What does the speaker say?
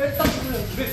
뺐다 주면 200.